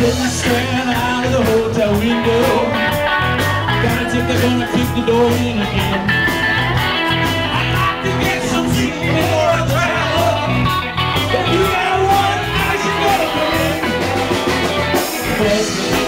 Sitting staring out of the hotel window. Gotta tip they're gonna kick the door in again. I'd to get some sleep before I travel. You got one, I to